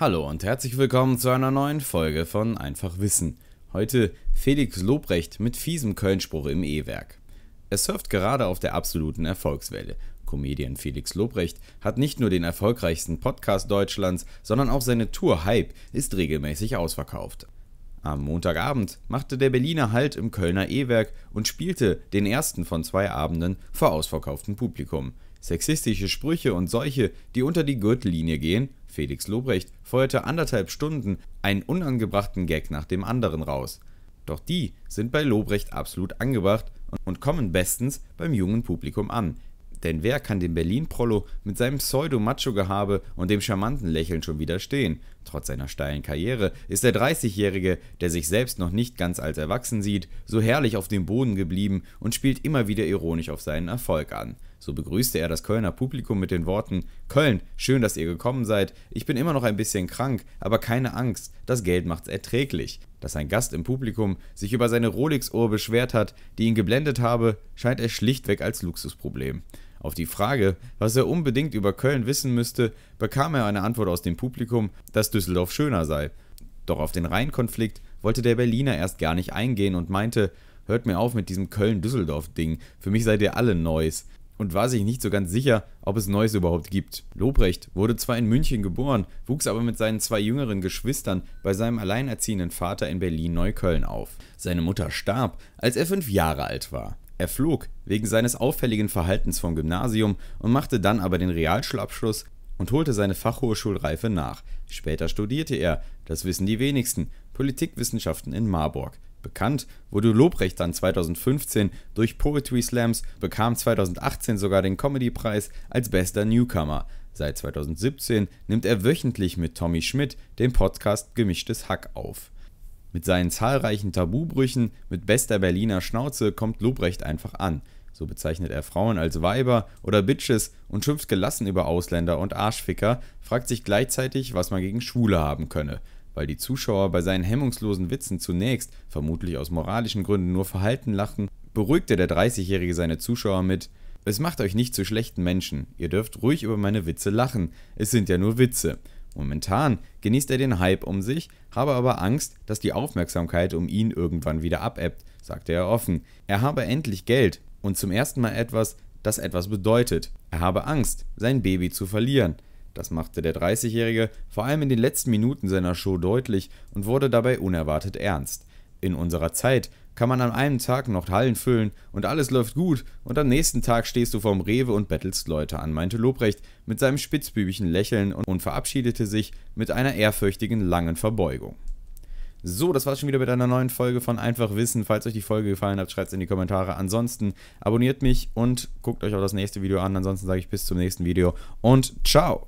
Hallo und herzlich willkommen zu einer neuen Folge von Einfach Wissen. Heute Felix Lobrecht mit fiesem Kölnspruch im E-Werk. Er surft gerade auf der absoluten Erfolgswelle. Comedian Felix Lobrecht hat nicht nur den erfolgreichsten Podcast Deutschlands, sondern auch seine Tour Hype ist regelmäßig ausverkauft. Am Montagabend machte der Berliner Halt im Kölner E-Werk und spielte den ersten von zwei Abenden vor ausverkauftem Publikum. Sexistische Sprüche und solche, die unter die Gürtellinie gehen, Felix Lobrecht feuerte anderthalb Stunden einen unangebrachten Gag nach dem anderen raus. Doch die sind bei Lobrecht absolut angebracht und kommen bestens beim jungen Publikum an. Denn wer kann dem Berlin-Prollo mit seinem Pseudo-Macho-Gehabe und dem charmanten Lächeln schon widerstehen? Trotz seiner steilen Karriere ist der 30-Jährige, der sich selbst noch nicht ganz als erwachsen sieht, so herrlich auf dem Boden geblieben und spielt immer wieder ironisch auf seinen Erfolg an. So begrüßte er das Kölner Publikum mit den Worten: Köln, schön, dass ihr gekommen seid. Ich bin immer noch ein bisschen krank, aber keine Angst, das Geld macht's erträglich. Dass ein Gast im Publikum sich über seine Rolex-Uhr beschwert hat, die ihn geblendet habe, scheint er schlichtweg als Luxusproblem. Auf die Frage, was er unbedingt über Köln wissen müsste, bekam er eine Antwort aus dem Publikum, dass Düsseldorf schöner sei. Doch auf den Rheinkonflikt wollte der Berliner erst gar nicht eingehen und meinte, hört mir auf mit diesem Köln-Düsseldorf-Ding, für mich seid ihr alle Neues und war sich nicht so ganz sicher, ob es Neues überhaupt gibt. Lobrecht wurde zwar in München geboren, wuchs aber mit seinen zwei jüngeren Geschwistern bei seinem alleinerziehenden Vater in Berlin-Neukölln auf. Seine Mutter starb, als er fünf Jahre alt war. Er flog wegen seines auffälligen Verhaltens vom Gymnasium und machte dann aber den Realschulabschluss und holte seine Fachhochschulreife nach. Später studierte er, das wissen die wenigsten, Politikwissenschaften in Marburg. Bekannt wurde Lobrecht dann 2015 durch Poetry Slams, bekam 2018 sogar den Comedy-Preis als bester Newcomer. Seit 2017 nimmt er wöchentlich mit Tommy Schmidt den Podcast Gemischtes Hack auf. Mit seinen zahlreichen Tabubrüchen mit bester Berliner Schnauze kommt Lobrecht einfach an. So bezeichnet er Frauen als Weiber oder Bitches und schimpft gelassen über Ausländer und Arschficker, fragt sich gleichzeitig, was man gegen Schwule haben könne. Weil die Zuschauer bei seinen hemmungslosen Witzen zunächst, vermutlich aus moralischen Gründen, nur verhalten lachten, beruhigte der 30-Jährige seine Zuschauer mit: Es macht euch nicht zu schlechten Menschen, ihr dürft ruhig über meine Witze lachen, es sind ja nur Witze. Momentan genießt er den Hype um sich, habe aber Angst, dass die Aufmerksamkeit um ihn irgendwann wieder abebbt, sagte er offen. Er habe endlich Geld und zum ersten Mal etwas, das etwas bedeutet. Er habe Angst, sein Baby zu verlieren. Das machte der 30-Jährige vor allem in den letzten Minuten seiner Show deutlich und wurde dabei unerwartet ernst. In unserer Zeit kann man an einem Tag noch Hallen füllen und alles läuft gut und am nächsten Tag stehst du vorm Rewe und bettelst Leute an, meinte Lobrecht mit seinem spitzbübigen Lächeln und verabschiedete sich mit einer ehrfürchtigen langen Verbeugung. So, das war's schon wieder mit einer neuen Folge von Einfach Wissen. Falls euch die Folge gefallen hat, schreibt es in die Kommentare. Ansonsten abonniert mich und guckt euch auch das nächste Video an. Ansonsten sage ich bis zum nächsten Video und ciao.